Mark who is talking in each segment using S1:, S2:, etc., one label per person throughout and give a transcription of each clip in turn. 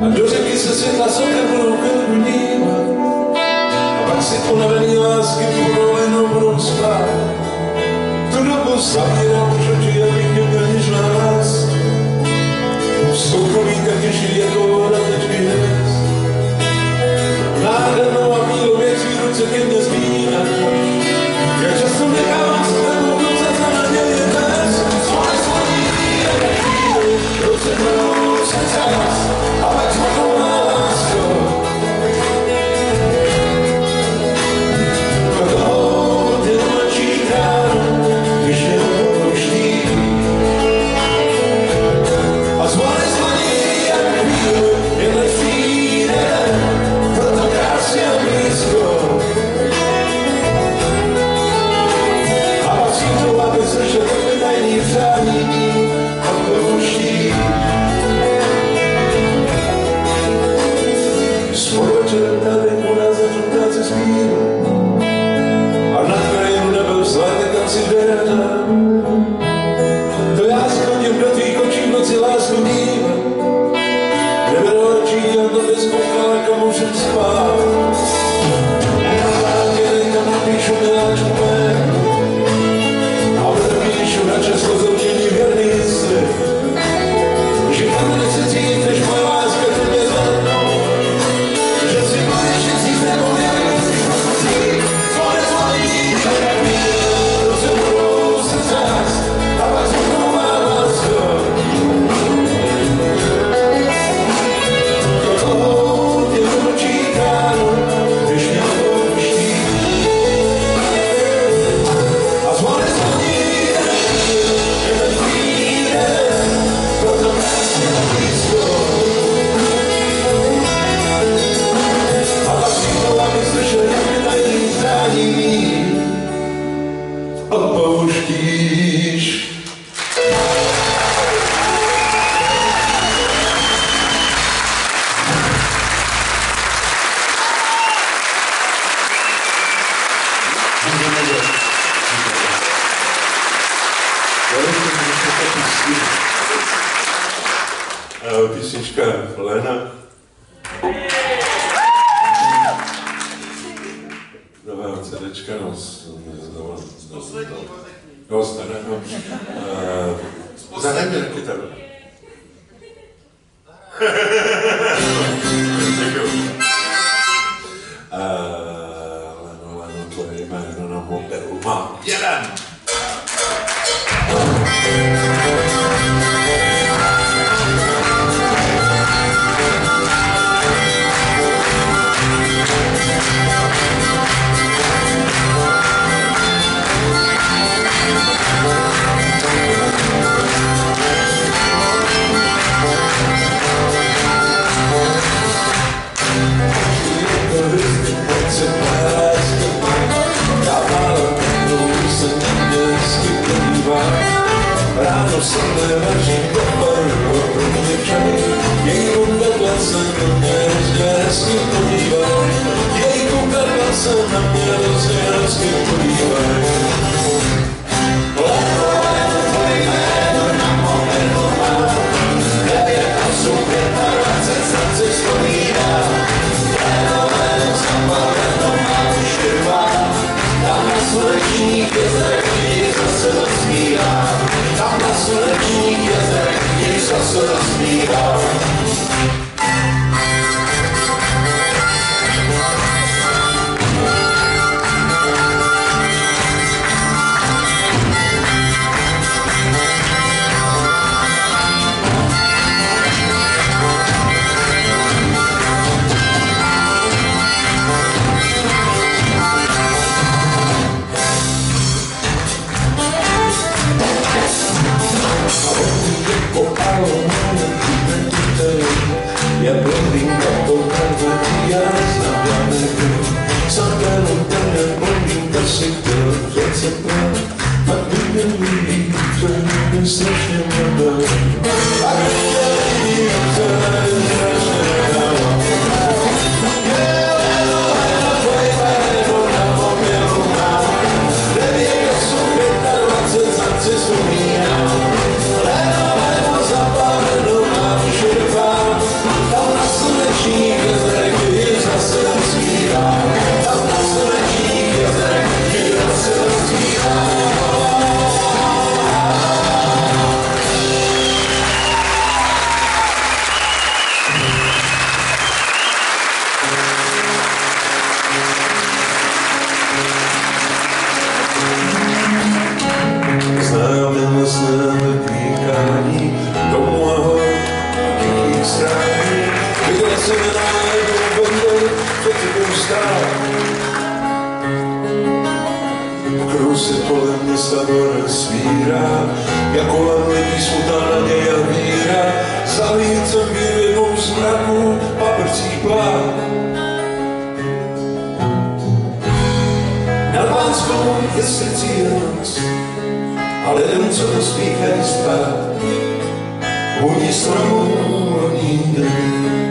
S1: A do řeky se světla soka budou chvilku dívat. A pak si unavený lásky povoleno budou spát. V tu dobu zavírat Comunica Nada não amigo, me tiro, c'è che desvia like a motion spot. v Lenách. Nového CDčka nás neznamená. Jo, starého. Zahrajte na kytaru. Děkuji. Sana I'm gonna such a number I města rozsvírá, jako kolem lidí smutná naděje víra, zalít jsem věrnou z mraku paprcích plán. Na Lvánskou je srdcí noc, ale jen co dospíchají spát, Oni stromů voní Jak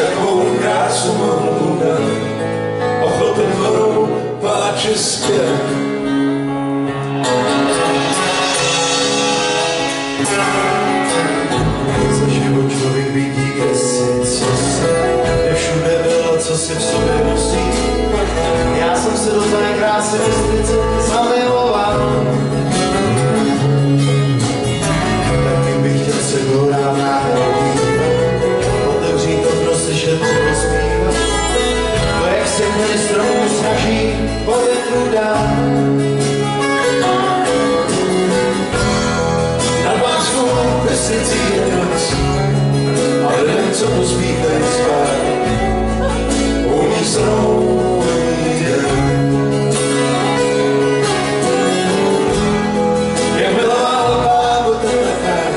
S1: takovou krásu dát, ochoten dvorou páče zpět. Pospíchají spát, oni stromů voní Jak miloval pán kraj,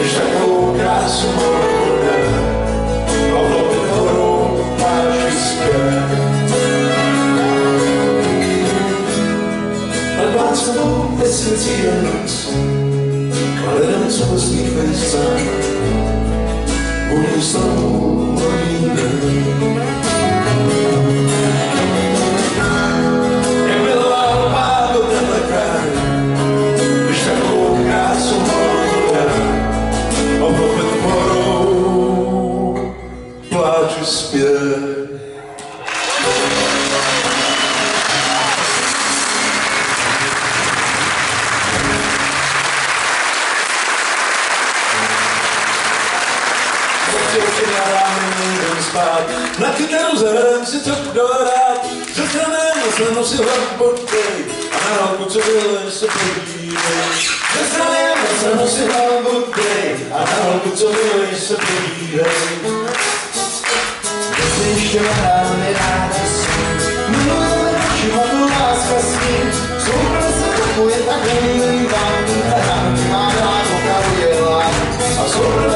S1: když takovou krásu mohl dát, a v hloubě dvorou máš zpět. Albánskou vesnici je noc, ale spát, oni stromů rád, na kytaru zahrám si, to kdo rád, se strané na slanu si hlavu a na roku, co byl, se podívej. Se strané na slanu si hlavu a na roku, co byl, se podívej. Když ještě mám ráda jsem, mluví na životu láska s ním, soubra se kupuje
S2: tak nemým vám, hrám má rád a soubra